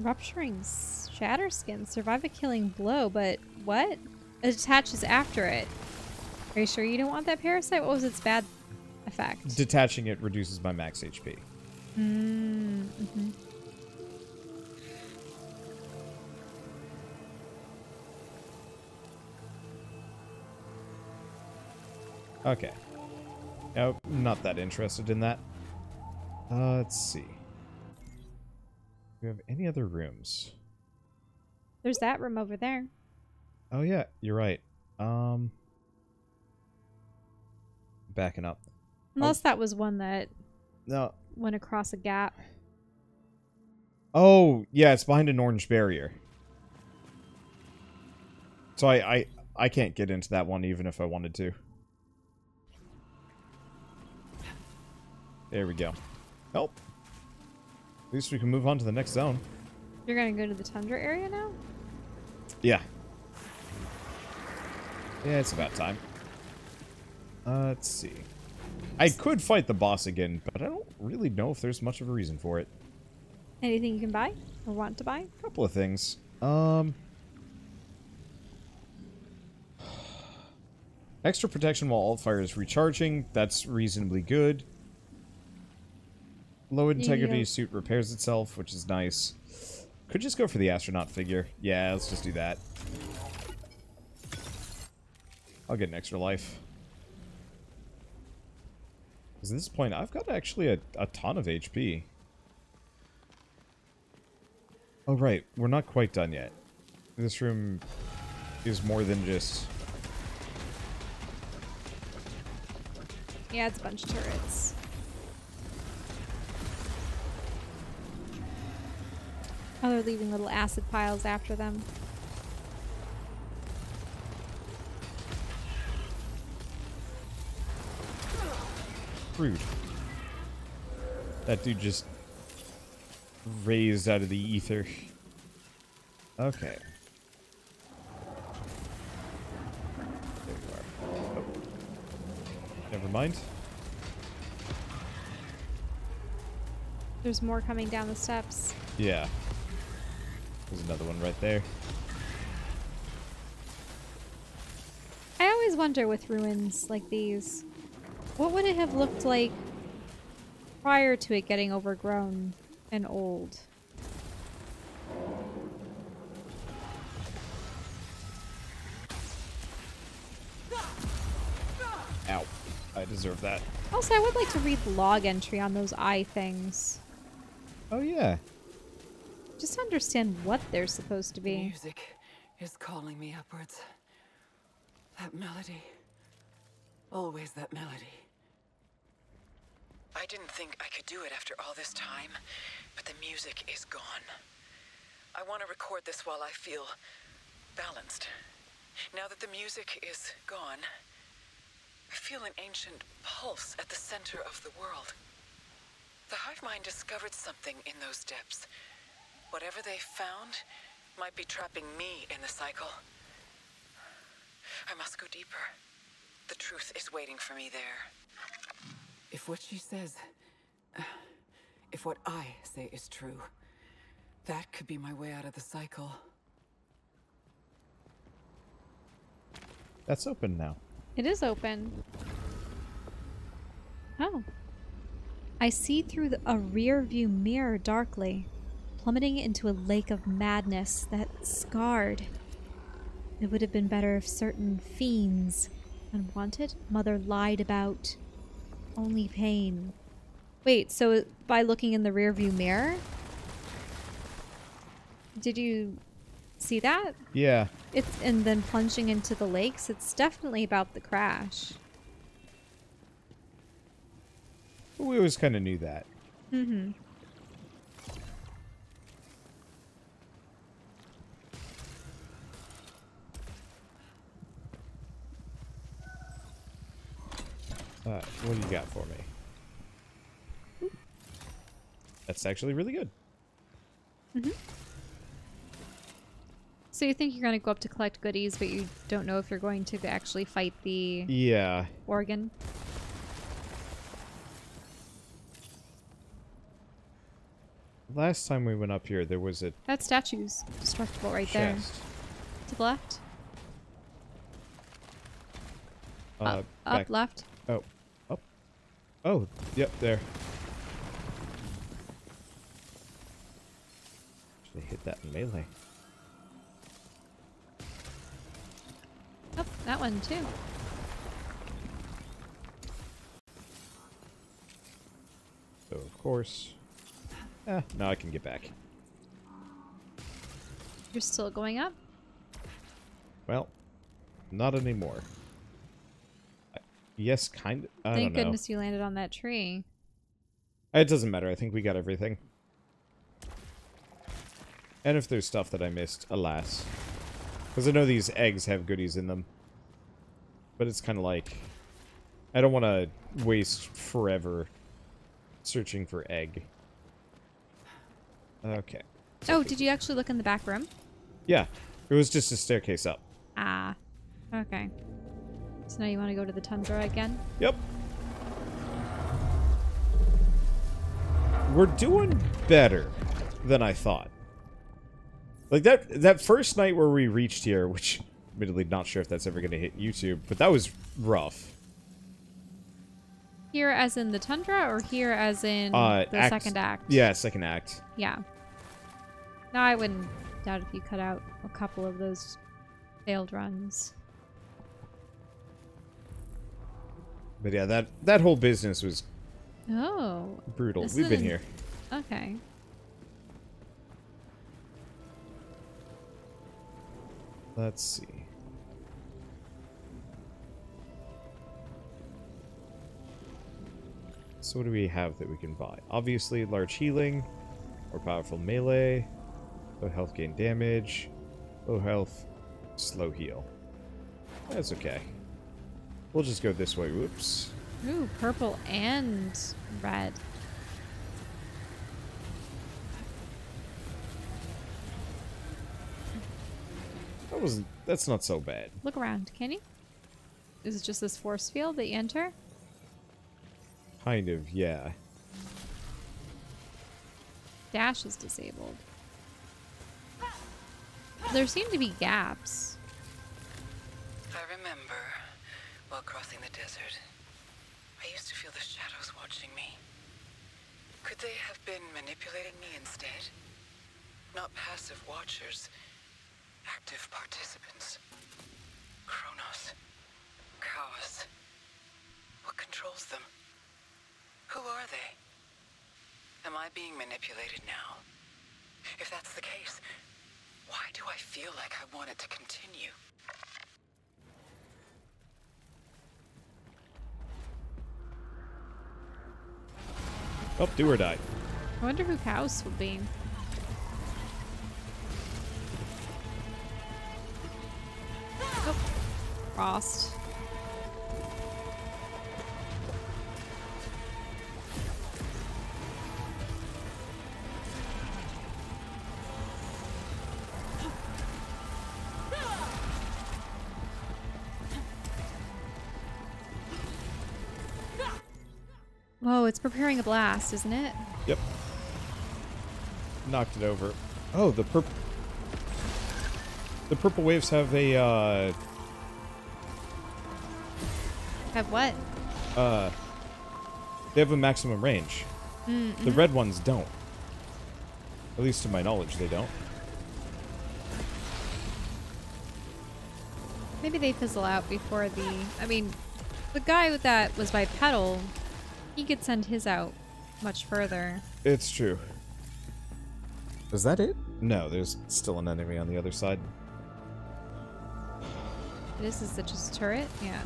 Rupturing shatter skin. Survive a killing blow, but what? It attaches after it. Are you sure you don't want that parasite? What was its bad effect? Detaching it reduces my max HP. Mm -hmm. Okay. Oh, not that interested in that. Uh, let's see. Do we have any other rooms? There's that room over there. Oh yeah, you're right. Um, backing up. Unless oh. that was one that no went across a gap. Oh yeah, it's behind an orange barrier. So I I I can't get into that one even if I wanted to. There we go. Help. At least we can move on to the next zone. You're gonna go to the tundra area now? Yeah. Yeah, it's about time. Uh, let's see. I could fight the boss again, but I don't really know if there's much of a reason for it. Anything you can buy or want to buy? A couple of things. Um, extra protection while alt fire is recharging. That's reasonably good. Low integrity suit repairs itself, which is nice. Could just go for the astronaut figure. Yeah, let's just do that. I'll get an extra life. Because at this point, I've got actually a, a ton of HP. Oh, right. We're not quite done yet. This room is more than just... Yeah, it's a bunch of turrets. Oh, they're leaving little acid piles after them. Rude. That dude just raised out of the ether. Okay. There you are. Oh. Never mind. There's more coming down the steps. Yeah. There's another one right there. I always wonder with ruins like these, what would it have looked like prior to it getting overgrown and old? Ow. I deserve that. Also, I would like to read the log entry on those eye things. Oh, yeah. Just understand what they're supposed to be. Music is calling me upwards. That melody. Always that melody. I didn't think I could do it after all this time, but the music is gone. I want to record this while I feel balanced. Now that the music is gone, I feel an ancient pulse at the center of the world. The hive mind discovered something in those depths Whatever they found might be trapping me in the cycle. I must go deeper. The truth is waiting for me there. If what she says... If what I say is true, that could be my way out of the cycle. That's open now. It is open. Oh. I see through the, a rear view mirror darkly plummeting into a lake of madness that scarred. It would have been better if certain fiends, unwanted, mother lied about. Only pain. Wait, so by looking in the rearview mirror? Did you see that? Yeah. It's and then plunging into the lakes. It's definitely about the crash. We always kind of knew that. Mm-hmm. Uh, what do you got for me? That's actually really good. Mm -hmm. So you think you're going to go up to collect goodies, but you don't know if you're going to actually fight the yeah organ. last time we went up here, there was a That statue's destructible right there. To the left. Uh, up, back- up, left. Oh. Oh, yep, there. Actually hit that in melee. Oh, that one too. So of course. Eh, now I can get back. You're still going up? Well, not anymore. Yes, kind of. I Thank goodness you landed on that tree. It doesn't matter. I think we got everything. And if there's stuff that I missed, alas. Because I know these eggs have goodies in them. But it's kind of like... I don't want to waste forever searching for egg. Okay. Oh, did you actually look in the back room? Yeah. It was just a staircase up. Ah. Okay. So now you want to go to the tundra again? Yep. We're doing better than I thought. Like that that first night where we reached here, which admittedly not sure if that's ever going to hit YouTube, but that was rough. Here as in the tundra or here as in Uh, the act- second act? Yeah, second act. Yeah. No, I wouldn't doubt if you cut out a couple of those failed runs. But yeah, that that whole business was Oh. brutal. We've been is- here. Okay. Let's see. So what do we have that we can buy? Obviously, large healing, or powerful melee, low health gain damage, low health, slow heal. That's okay. We'll just go this way. Whoops. Ooh, purple and red. That was that's not so bad. Look around, can you? Is it just this force field that you enter? Kind of, yeah. Dash is disabled. There seem to be gaps. Desert, I used to feel the shadows watching me. Could they have been manipulating me instead? Not passive watchers, active participants. Kronos. Chaos. What controls them? Who are they? Am I being manipulated now? If that's the case, why do I feel like I want it to continue? Oh, do or die. I wonder who Kaus would be. Oh, Frost. Whoa, it's preparing a blast, isn't it? Yep. Knocked it over. Oh, the purple. The purple waves have a uh, Have what? uh, they have a maximum range. Mm, The red ones don't. At least to my knowledge, they don't. Maybe they fizzle out before the. I mean, the guy with that was bipedal. He could send his out much further. It's true. Is that it? No, there's still an enemy on the other side. This is such a turret? Yeah.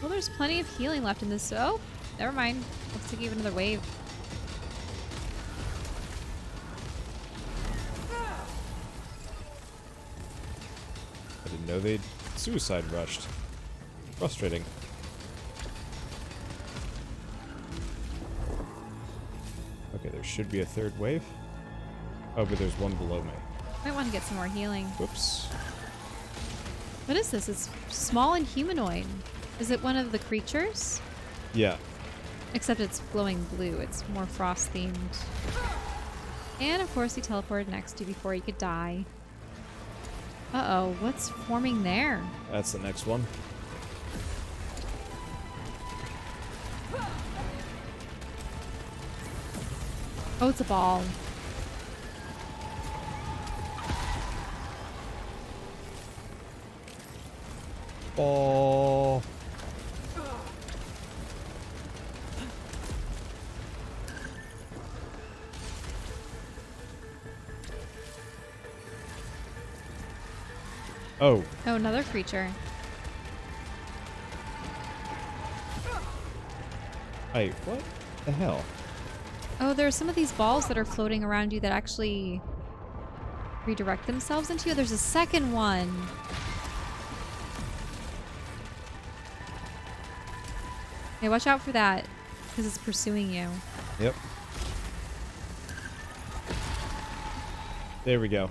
Well, there's plenty of healing left in this. Oh, never mind. Looks like even another wave. I didn't know they'd suicide rushed. Frustrating. Okay, there should be a third wave. Oh, but there's one below me. Might want to get some more healing. Whoops. What is this? It's small and humanoid. Is it one of the creatures? Yeah. Except it's glowing blue. It's more frost themed. And of course he teleported next to you before he could die. Uh-oh, what's forming there? That's the next one. Oh, it's a ball. Ball. Oh, Oh, another creature. wait, what the hell? Oh, there are some of these balls that are floating around you that actually redirect themselves into you. There's a second one. Hey, watch out for that because it's pursuing you. Yep. There we go.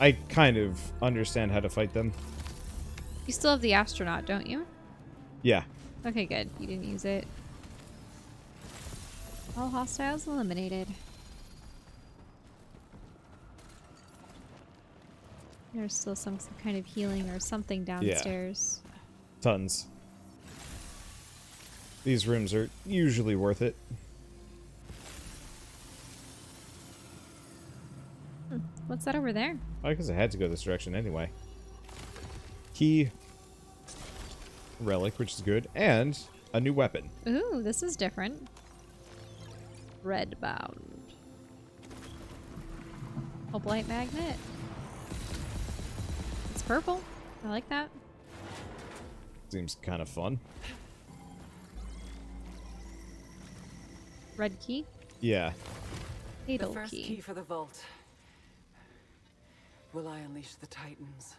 I kind of understand how to fight them. You still have the astronaut, don't you? Yeah. Okay, good. You didn't use it. All hostiles eliminated. There's still some kind of healing or something downstairs. Yeah. Tons. These rooms are usually worth it. What's that over there? I guess I had to go this direction anyway. Key relic, which is good, and a new weapon. Ooh, this is different. Red Redbound. Oblight magnet. It's purple. I like that. Seems kind of fun. Red key. Yeah. The first key. key for the vault. Will I unleash the Titans?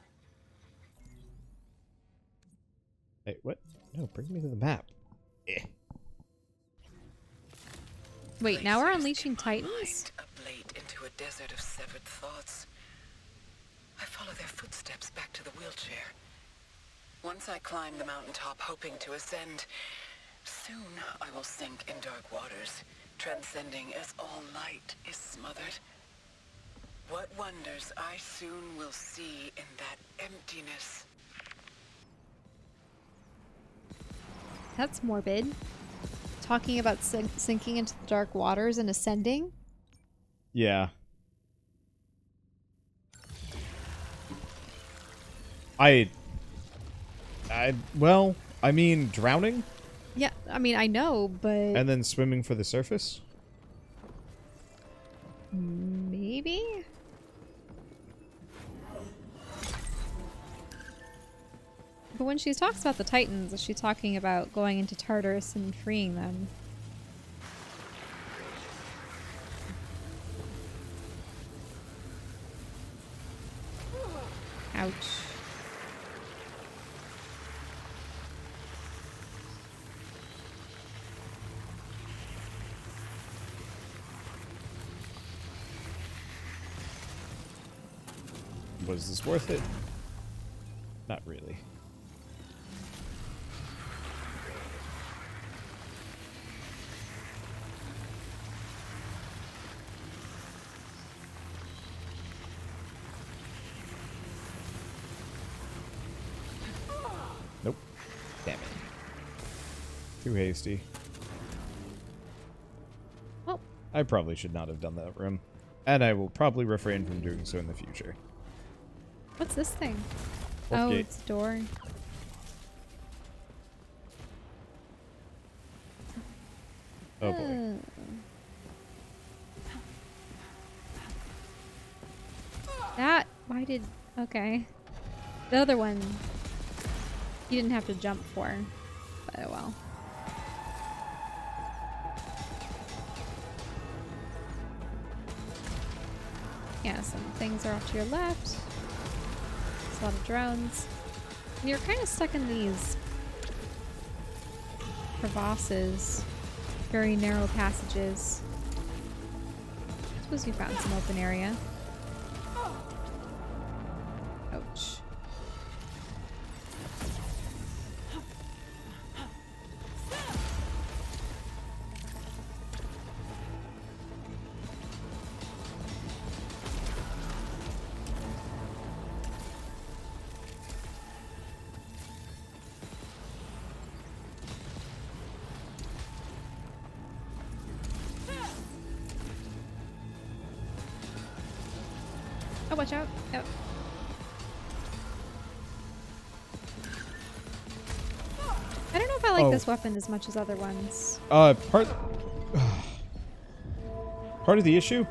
Hey, what? No, bring me to the map. Eh. Wait, now we're unleashing in titans? mind ablate into a desert of severed thoughts. I follow their footsteps back to the wheelchair. Once I climb the mountaintop hoping to ascend, soon I will sink in dark waters, transcending as all light is smothered. What wonders I soon will see in that emptiness. That's morbid. Talking about sink sinking into the dark waters and ascending? Yeah. I. I. Well, I mean, drowning Yeah, I mean, I know, but and then swimming for the surface? maybe? But when she talks about the Titans, is she talking about going into Tartarus and freeing them? Ouch. Was this worth it? Not really. Hasty. Well, I probably should not have done that room. And I will probably refrain from doing so in the future. what's this thing? Oh, gate? it's a door. Oh boy. That why did okay. The other one you didn't have to jump for. But oh well. Things are off to your left. There's a lot of drones. And you're kind of stuck in these crevasses, very narrow passages. I Suppose you found some open area. Watch out. Yep. I don't know if I like Oh. this weapon as much as other ones. Uh, part part of the issue,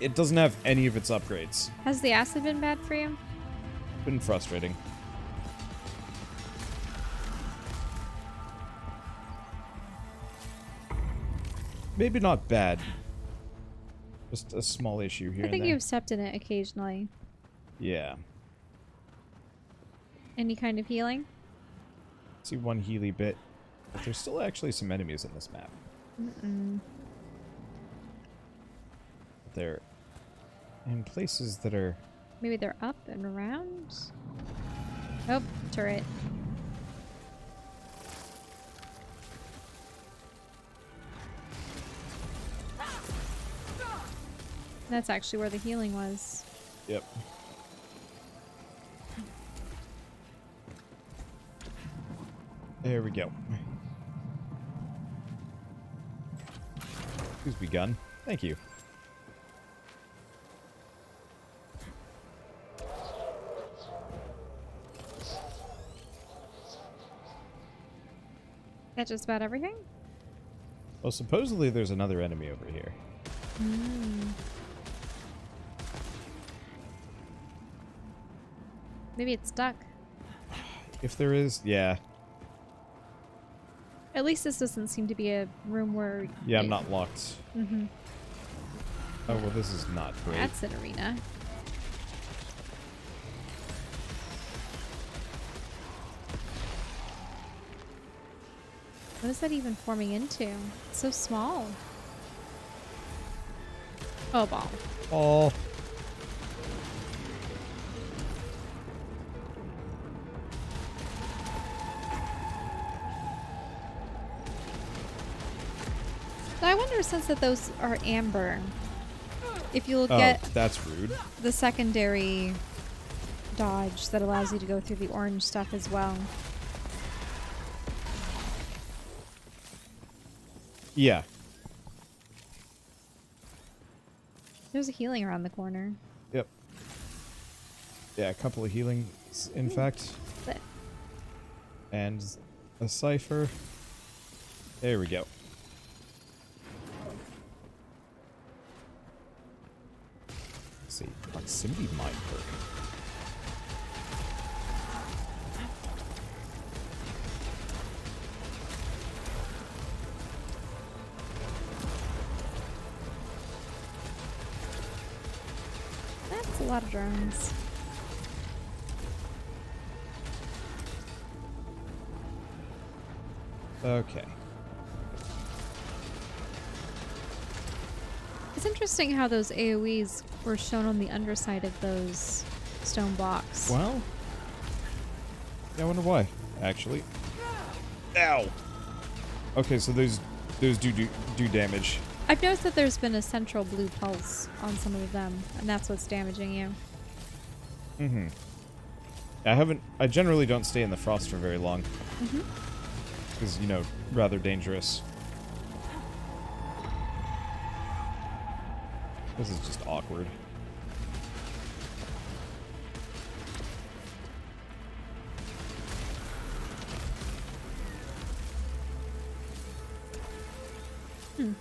it doesn't have any of its upgrades. Has the acid been bad for you? Been frustrating. Maybe not bad. Just a small issue here I think you've stepped in it occasionally. Yeah. Any kind of healing? See one Healy bit. But there's still actually some enemies in this map. Mm-mm. They're in places that are Maybe they're up and around? Oh, turret. That's actually where the healing was. Yep. There we go. Who's begun? Thank you. That just about everything? Well, supposedly there's another enemy over here. Hmm. Maybe it's stuck. If there is, yeah. At least this doesn't seem to be a room where. Yeah, I'm not locked. Mhm. Oh, well, this is not great. That's an arena. What is that even forming into? It's so small. Oh, ball. Oh. So I wonder, since that those are amber, if you'll Oh, get that's rude. the secondary dodge that allows you to go through the orange stuff as well. Yeah. There's a healing around the corner. Yep. Yeah, a couple of healings, in fact. But And a cipher. There we go. Let's see. Proximity that's a lot of drones. Okay. Interesting how those AoEs were shown on the underside of those stone blocks. Well. Yeah, I wonder why, actually. Ow! Okay, so those those do do, do damage. I've noticed that there's been a central blue pulse on some of them, and that's what's damaging you. Mm-hmm. I haven't. I generally don't stay in the frost for very long. Mhm. Because you know, rather dangerous. This is just awkward. Hmm.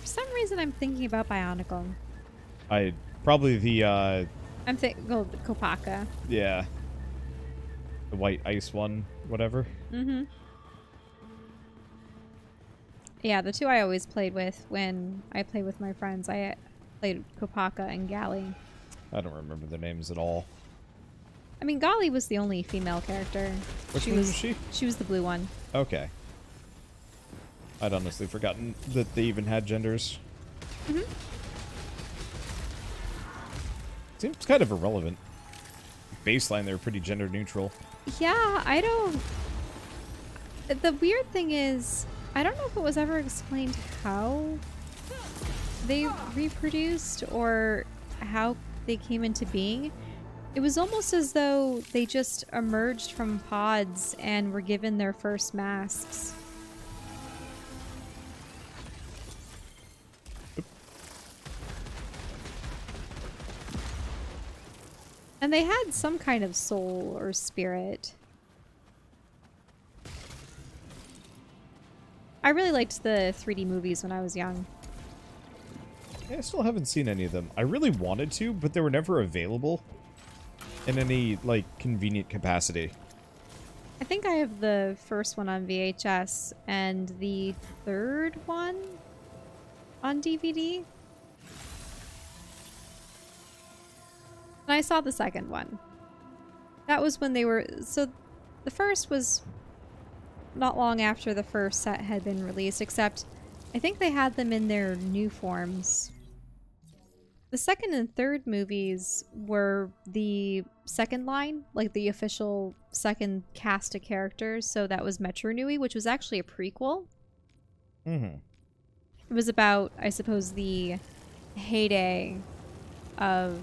For some reason, I'm thinking about Bionicle. I probably the uh I'm thinking oh, Kopaka. yeah, the white ice one, whatever. Mm-hmm. Yeah, the two I always played with when I played with my friends. I played Kopaka and Gali. I don't remember the names at all. I mean, Gali was the only female character. Which she one was was she? She was the blue one. Okay. I'd honestly forgotten that they even had genders. Mhm. Seems kind of irrelevant. Baseline, they were pretty gender neutral. Yeah, I don't. The weird thing is, I don't know if it was ever explained how they reproduced or how they came into being. It was almost as though they just emerged from pods and were given their first masks. And they had some kind of soul or spirit. I really liked the 3D movies when I was young. Yeah, I still haven't seen any of them. I really wanted to, but they were never available in any, like, convenient capacity. I think I have the first one on VHS and the third one on DVD. And I saw the second one. That was when they were. So the first was not long after the first set had been released, except I think they had them in their new forms. The second and third movies were the second line, like the official second cast of characters. So that was Metru Nui, which was actually a prequel. Mm-hmm. It was about, I suppose, the heyday of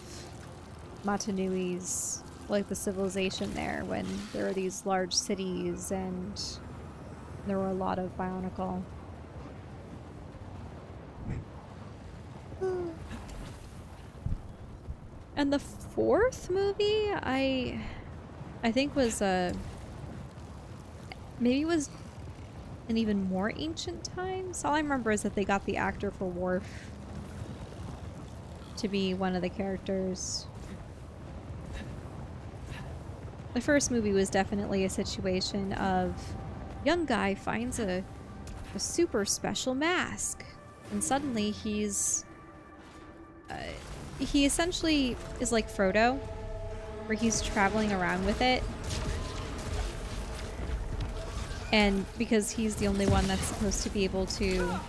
Mata Nui's, like the civilization there, when there were these large cities and there were a lot of Bionicle. And the fourth movie, I, I think was uh, maybe was an even more ancient times. All I remember is that they got the actor for Worf to be one of the characters. The first movie was definitely a situation of young guy finds a, a super special mask, and suddenly he's uh, he essentially is like Frodo, where he's traveling around with it. And because he's the only one that's supposed to be able to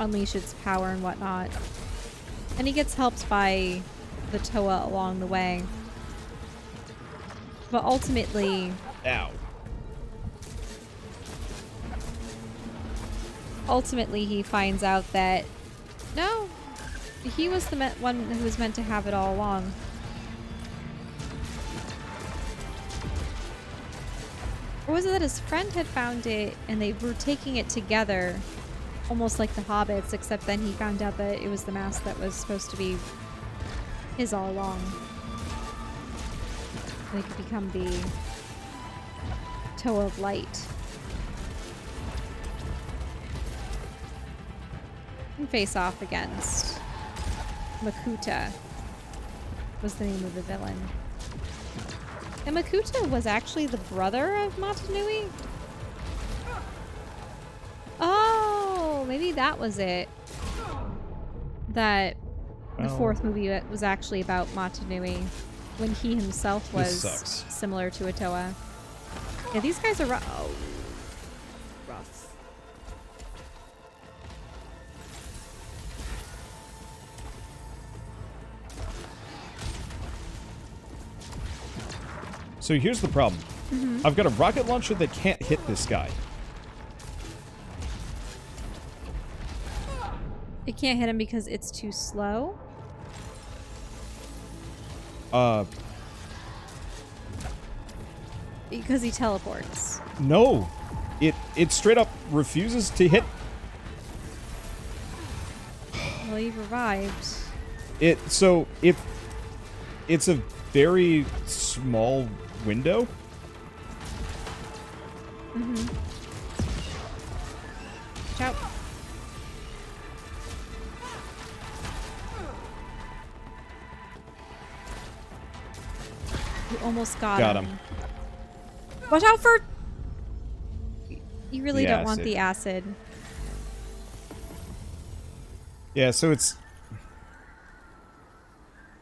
unleash its power and whatnot. And he gets helped by the Toa along the way. But ultimately, Ow. Ultimately he finds out that no, he was the one who was meant to have it all along. Or was it that his friend had found it and they were taking it together, almost like the hobbits, except then he found out that it was the mask that was supposed to be his all along. They could become the Toa of light. Face off against Makuta was the name of the villain. And Makuta was actually the brother of Mata Nui? Oh, maybe that was it. That the Oh. fourth movie was actually about Mata Nui when he himself was similar to a Toa. Yeah, these guys are. Oh, So here's the problem. I've got a rocket launcher that can't hit this guy. It can't hit him because it's too slow. Uh, Because he teleports. no. It it straight up refuses to hit Well, he revived. it. So if it's a very small window. Mm-hmm. Watch out. You almost got, Got him. him. Watch out for... You really The don't want the acid. Yeah, so it's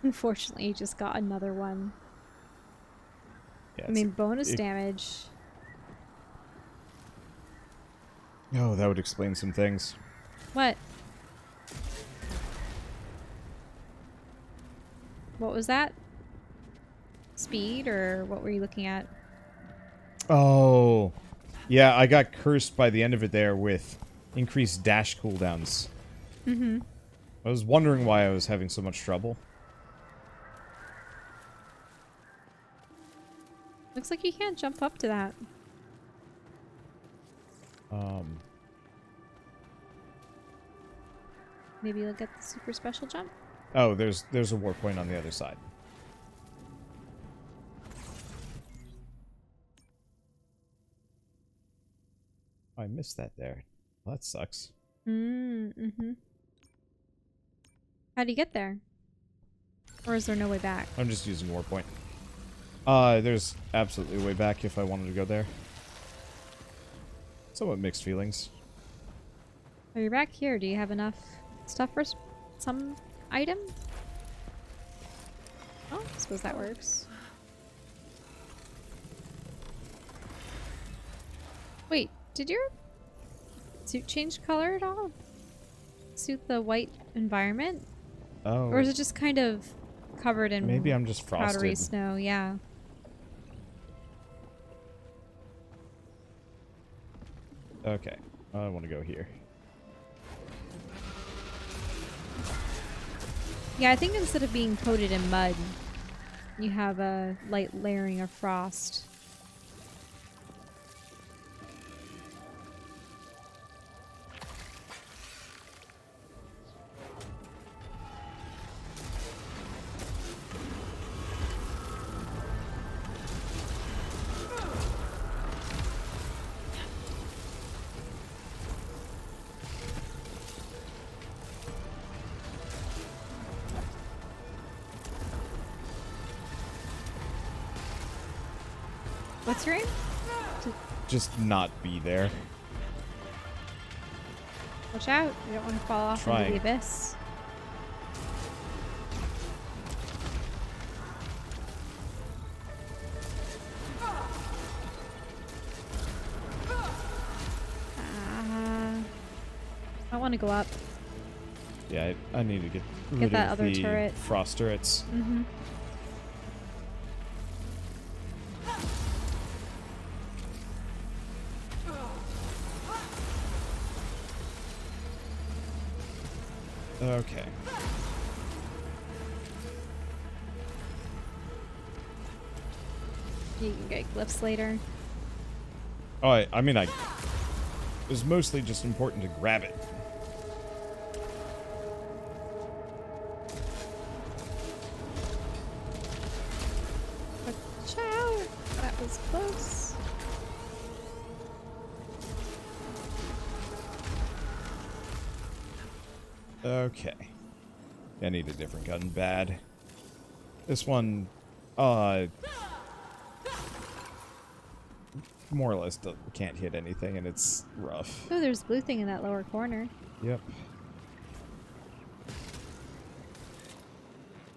Unfortunately, you just got another one. Yeah, I mean, bonus it- damage. Oh, that would explain some things. What? What was that? Speed, or what were you looking at? Oh. Yeah, I got cursed by the end of it there with increased dash cooldowns. Mm-hmm. I was wondering why I was having so much trouble. Looks like you can't jump up to that. Um. Maybe you'll get the super special jump. Oh, there's there's a war point on the other side. Oh, I missed that there. Well, that sucks. Mm, mm hmm How do you get there? Or is there no way back? I'm just using war point. Uh, there's absolutely a way back if I wanted to go there. Somewhat mixed feelings. Are you back here? Do you have enough stuff for some item? Oh, I suppose that works. Wait, did your suit change color at all? Suit the white environment? Oh, Or is it just kind of covered in maybe I'm just powdery frosted. snow? Yeah. Okay, I want to go here. Yeah, I think instead of being coated in mud, you have a light layering of frost. Just not be there. Watch out. You don't want to fall off Trying. into the abyss. Ah. I want to go up. Yeah, I, I need to get rid that of other the turret. frost turrets. Mm-hmm. Okay. You can get glyphs later. Oh, I, I mean, I. It was mostly just important to grab it. I need a different gun bad. This one, uh, more or less can't hit anything, and it's rough. Oh, there's blue thing in that lower corner. Yep.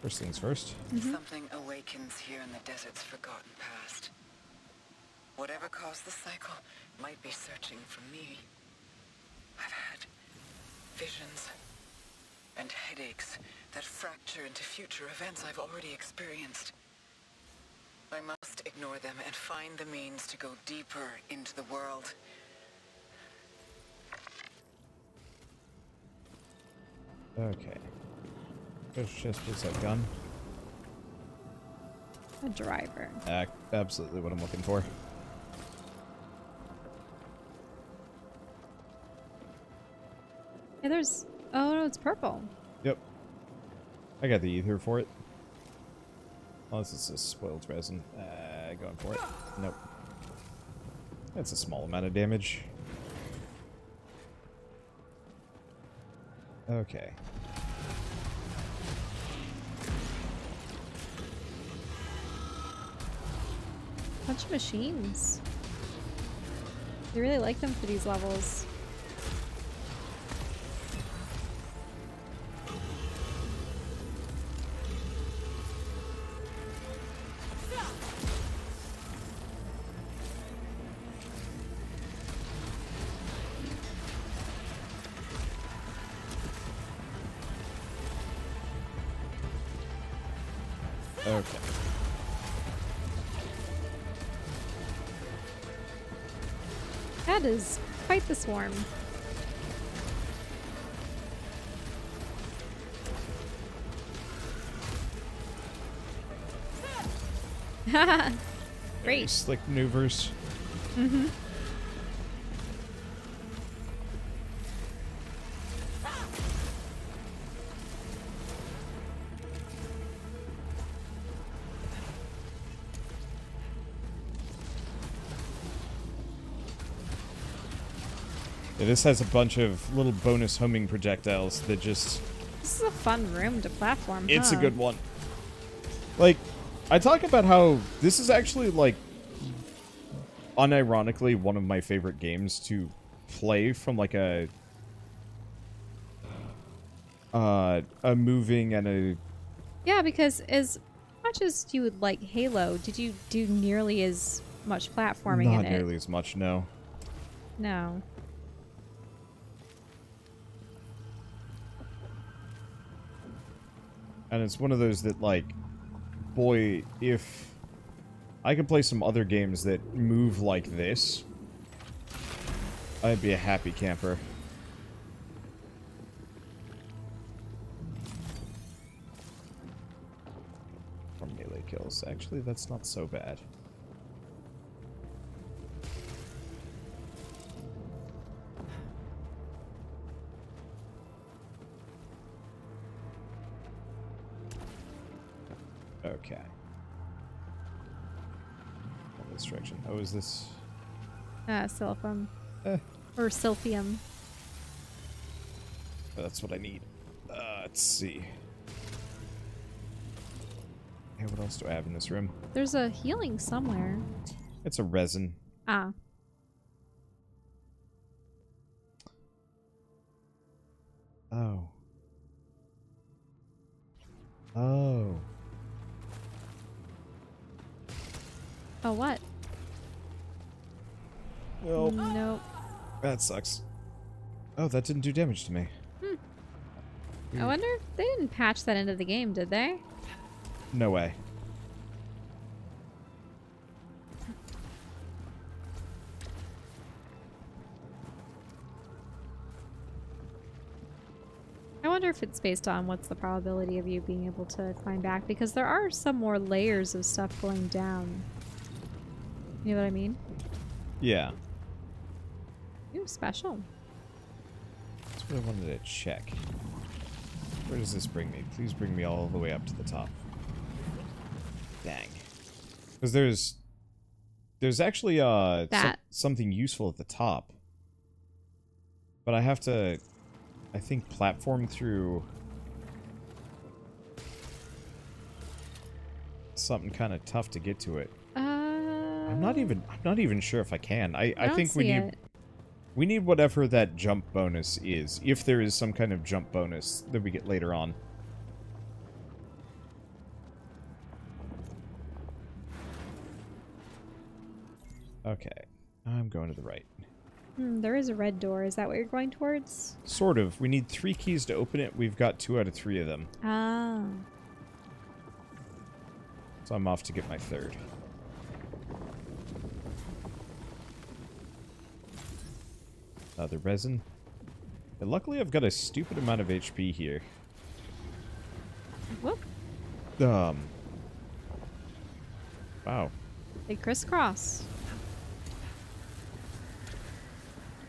First things first. Something awakens here in the desert's forgotten past. Whatever caused the cycle might be searching for me. I've had visions and headaches that fracture into future events I've already experienced. I must ignore them and find the means to go deeper into the world. Okay. There's just is that gun. A driver. Ac absolutely what I'm looking for. Yeah, there's. Oh no, it's purple. Yep. I got the ether for it. Unless it's a spoiled resin. Uh, going for it. Nope. That's a small amount of damage. Okay. Bunch of machines. They really like them for these levels. Quite the swarm. Very Great. Slick maneuvers. Mm-hmm. Yeah, this has a bunch of little bonus homing projectiles that just This is a fun room to platform. It's a good one. Like, I talk about how this is actually, like, unironically one of my favorite games to play from, like, a... Uh, a moving and a... Yeah, because as much as you would like Halo, did you do nearly as much platforming Not nearly it? as much, no. No. And it's one of those that, like, boy, if I could play some other games that move like this, I'd be a happy camper. Or melee kills. Actually, that's not so bad. Okay. Go This direction. Oh, is this? Uh, Silphum. Eh. Or Silphium. Oh, that's what I need. Uh, let's see. Hey, what else do I have in this room? There's a healing somewhere. It's a resin. Ah. Oh. Oh. Oh, what? Nope. Nope. That sucks. Oh, that didn't do damage to me. Hmm. I hmm. wonder if they didn't patch that into the game, did they? No way. I wonder if it's based on what's the probability of you being able to climb back because there are some more layers of stuff going down. You know what I mean? Yeah. Ooh, special. That's what I wanted to check. Where does this bring me? Please bring me all the way up to the top. Dang. Because there's... There's actually uh That. something useful at the top. But I have to, I think, platform through... Something kind of tough to get to it. I'm not even. I'm not even sure if I can. I, I, don't think we need it. we need whatever that jump bonus is, if there is some kind of jump bonus that we get later on. Okay, I'm going to the right. Hmm, there is a red door. Is that what you're going towards? Sort of. We need three keys to open it. We've got two out of three of them, Ah. so I'm off to get my third. Another resin. And luckily, I've got a stupid amount of HP here. Whoop. Um. Wow. They crisscross.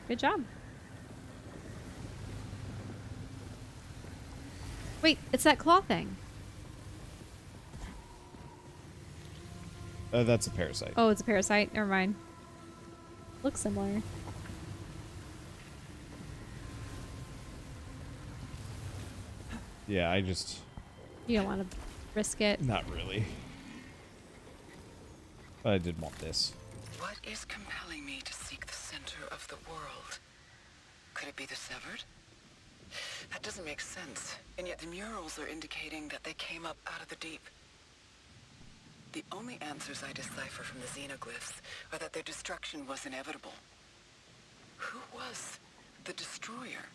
Good job. Wait, it's that claw thing. Uh, that's a parasite. Oh, it's a parasite. Never mind. Looks similar. Yeah, I just. You don't want to risk it. Not really. But I did want this. What is compelling me to seek the center of the world? Could it be the severed? That doesn't make sense. And yet the murals are indicating that they came up out of the deep. The only answers I decipher from the xenoglyphs are that their destruction was inevitable. Who was the destroyer?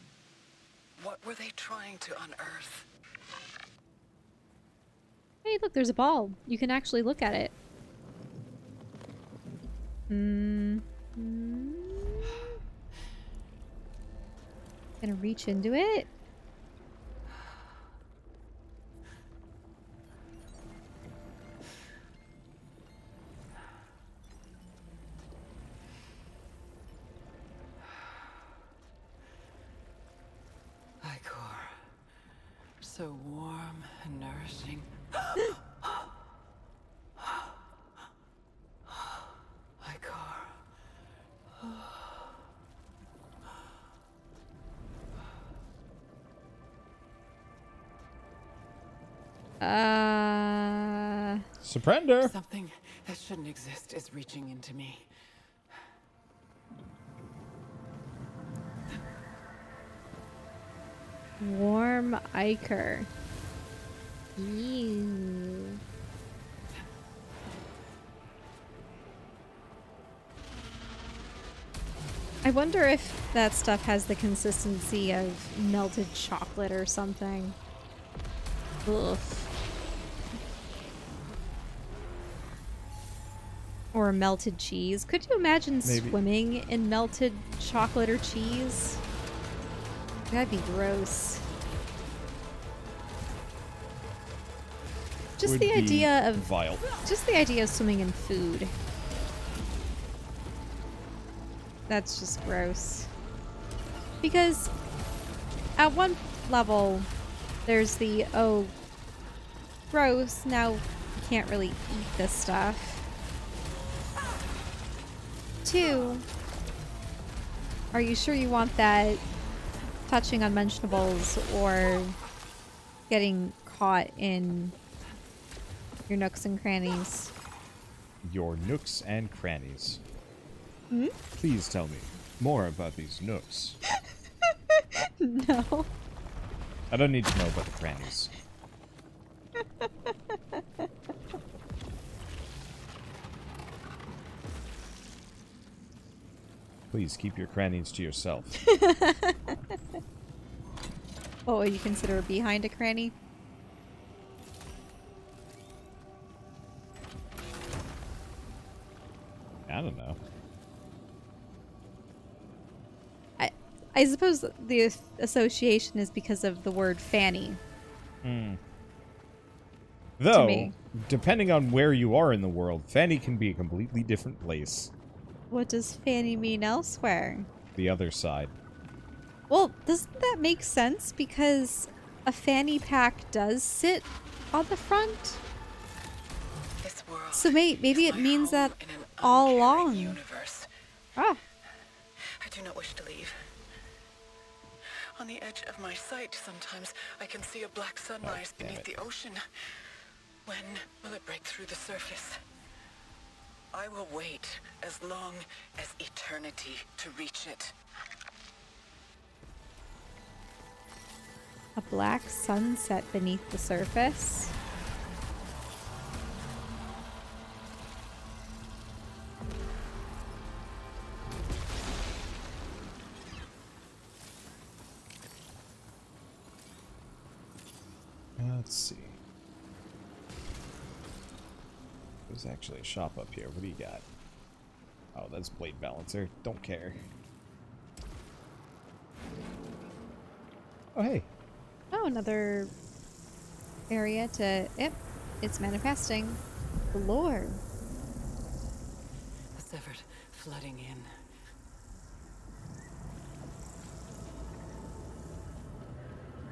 What were they trying to unearth? Hey, look, there's a ball. You can actually look at it. Mm. mm. Gonna reach into it. Surrender. Something that shouldn't exist is reaching into me. Warm ichor. Ew. I wonder if that stuff has the consistency of melted chocolate or something. Ugh. Or melted cheese. Could you imagine Maybe. swimming in melted chocolate or cheese? That'd be gross. Just Would the idea of vile. just the idea of swimming in food. That's just gross. Because at one level, there's the oh, gross, now you can't really eat this stuff. Two, are you sure you want that touching unmentionables or getting caught in your nooks and crannies? Your nooks and crannies. Hmm? Please tell me more about these nooks. No. I don't need to know about the crannies. Please keep your crannies to yourself. Oh, what would you consider behind a cranny? I don't know. I I suppose the association is because of the word fanny. Hmm. Though, depending on where you are in the world, Fanny can be a completely different place. What does fanny mean elsewhere? The other side. Well, doesn't that make sense? Because a fanny pack does sit on the front. This world. So may- maybe it my means that all along. Universe. Ah, I do not wish to leave. On the edge of my sight, sometimes I can see a black sunrise damn beneath it. the ocean. When will it break through the surface? I will wait as long as eternity to reach it. a black sunset beneath the surface. Let's see. There's actually a shop up here. What do you got? Oh, that's Blade Balancer. Don't care. Oh, hey. Oh, another area to. Yep, it's manifesting. The lore. The severed flooding in.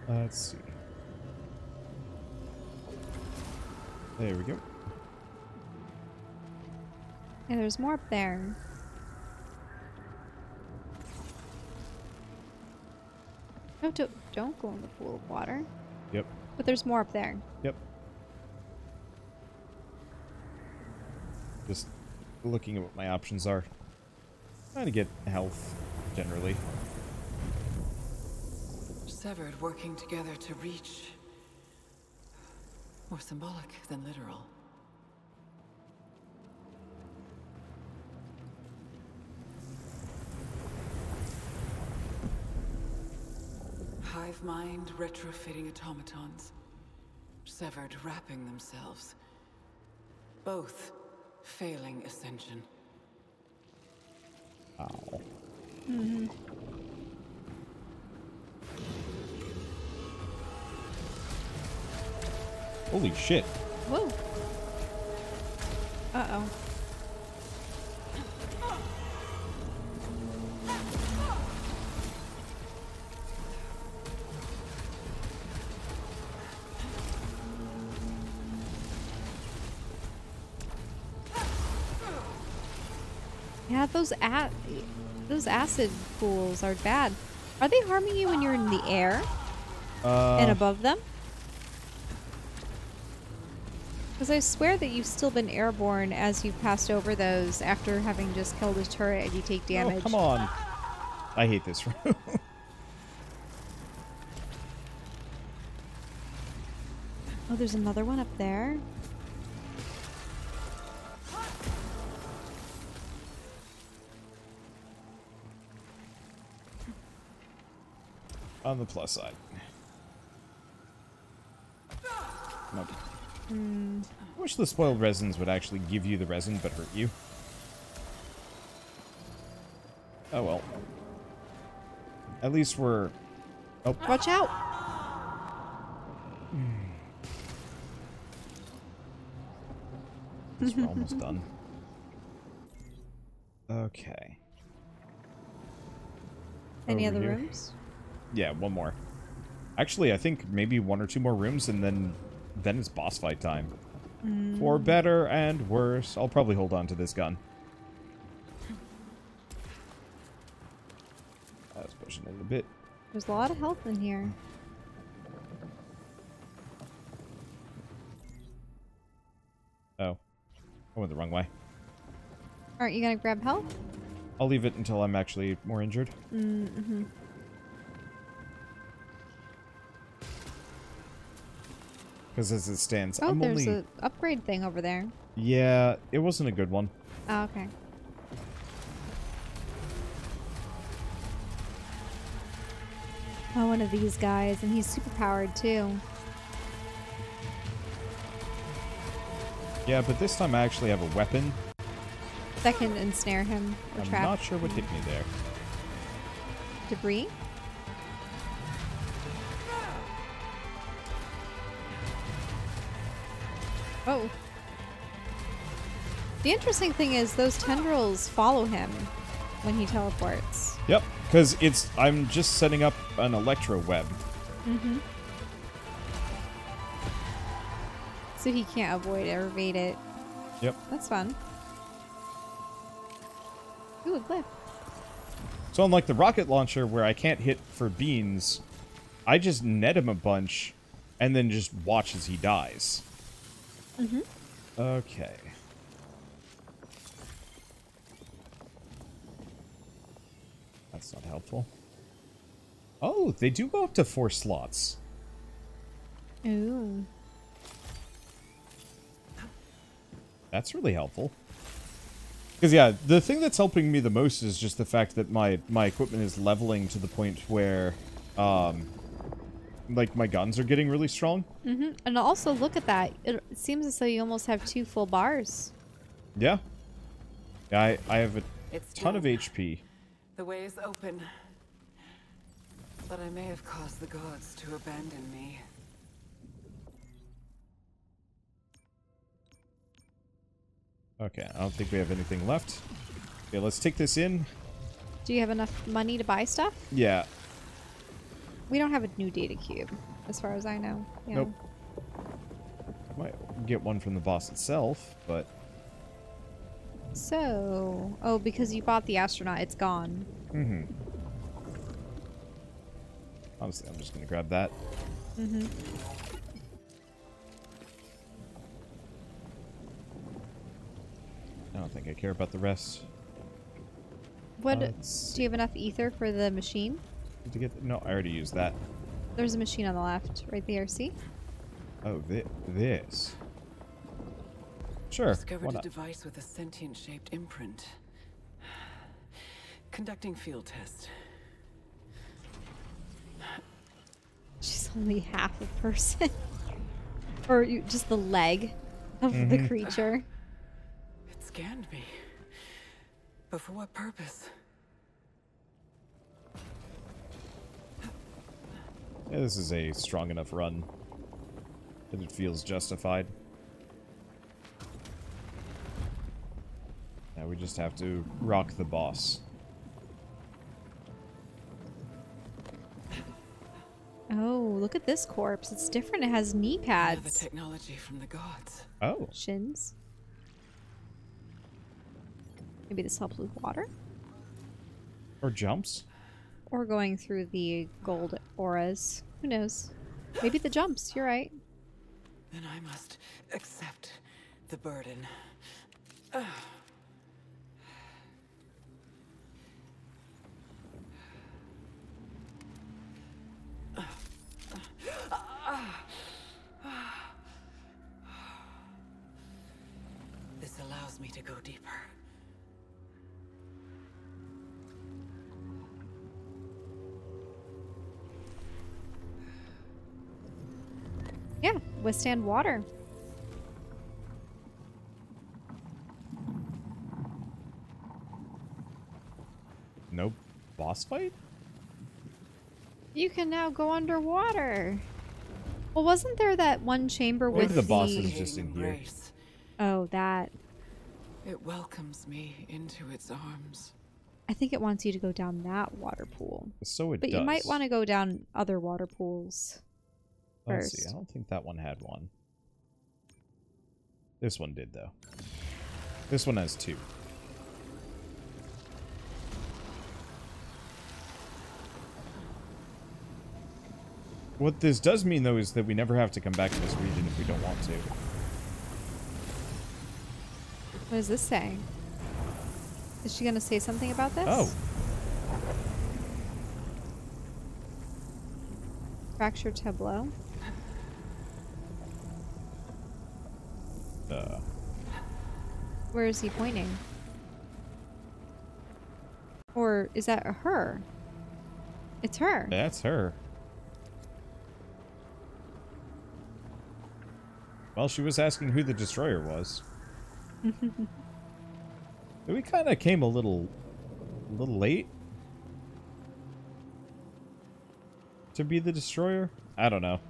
Let's see. There we go. Yeah, there's more up there. No, don't, don't go in the pool of water. Yep. But there's more up there. Yep. Just looking at what my options are. Trying to get health, generally. Severed working together to reach. More symbolic than literal. Hive mind retrofitting automatons. Severed wrapping themselves. Both failing ascension. Ow. Holy shit. Whoa. Uh those a- those acid pools are bad. Are they harming you when you're in the air Uh, and above them? Because I swear that you've still been airborne as you've passed over those after having just killed a turret and you take damage. Oh, come on. I hate this room. Oh, there's another one up there. On the plus side. Nope. I wish the spoiled resins would actually give you the resin but hurt you. Oh well. At least we're... Oh, Watch out! we're almost done. Okay. Any Over other here. rooms? Yeah, one more. Actually, I think maybe one or two more rooms, and then then it's boss fight time. For better and worse, I'll probably hold on to this gun. Let's push it a bit. There's a lot of health in here. Oh, I went the wrong way. Aren't you gonna grab health? I'll leave it until I'm actually more injured. Mm-hmm. Because as it stands, Oh, I'm there's only. a upgrade thing over there. Yeah, it wasn't a good one. Oh, okay. Oh, one of these guys, and he's super powered too. Yeah, but this time I actually have a weapon. That can ensnare him or I'm trap not sure what hit me there. debris. Oh. The interesting thing is those tendrils follow him when he teleports. Yep, because it's I'm just setting up an electro web. Mm-hmm. So he can't avoid or evade it. Yep. That's fun. Ooh, a glyph. So unlike the rocket launcher where I can't hit for beans, I just net him a bunch and then just watch as he dies. Mm-hmm. Okay. That's not helpful. Oh, they do go up to four slots. Ooh. That's really helpful. Because yeah, the thing that's helping me the most is just the fact that my my equipment is leveling to the point where, um, like my guns are getting really strong. Mm-hmm. And also look at that. It, it seems as though you almost have two full bars. Yeah. Yeah, I I have a It's ton of. HP. The way is open. But I may have caused the gods to abandon me. Okay, I don't think we have anything left. Okay, let's take this in. Do you have enough money to buy stuff? Yeah. We don't have a new data cube, as far as I know. Yeah. Nope. Might get one from the boss itself, but So, oh, because you bought the astronaut, it's gone. Mm-hmm. Honestly, I'm just gonna grab that. Mm-hmm. I don't think I care about the rest. What? Let's do you have enough ether for the machine? To get no, I already used that. There's a machine on the left, right there. See? Oh, thi this. Sure. Discovered why a device with a sentient shaped imprint. Conducting field test. She's only half a person, or you, just the leg of the Mhm. creature. It scanned me. But for what purpose? Yeah, this is a strong enough run that it feels justified. Now we just have to rock the boss. Oh, look at this corpse. It's different. It has knee Another The technology from the gods. Oh, Shins. Maybe this helps with water? or jumps. Or going through the gold auras. Who knows? Maybe the jumps. You're right. Then I must accept the burden. This allows me to go deeper. Withstand water. No boss fight? You can now go underwater. Well, wasn't there that one chamber What with the the... boss is just in here? Embrace. Oh, that. It welcomes me into its arms. I think it wants you to go down that water pool. So it But does. you might want to go down other water pools. Let's see. I don't think that one had one. This one did, though. This one has two. What this does mean, though, is that we never have to come back to this region if we don't want to. What does this say? Is she going to say something about this? Oh, Fracture tableau. uh, Where is he pointing? Or is that her? It's her. that's her. Well, she was asking who the destroyer was. we kind of came a little, a little late to be the destroyer. I don't know.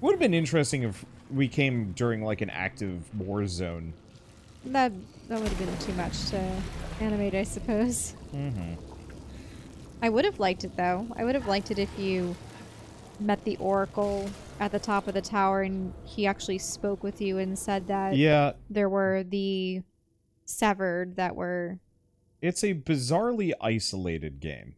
Would have been interesting if we came during like an active war zone. That that would have been too much to animate, I suppose. Mm-hmm. I would have liked it though. I would have liked it if you met the oracle at the top of the tower and he actually spoke with you and said that Yeah, there were the severed that were it's a bizarrely isolated game.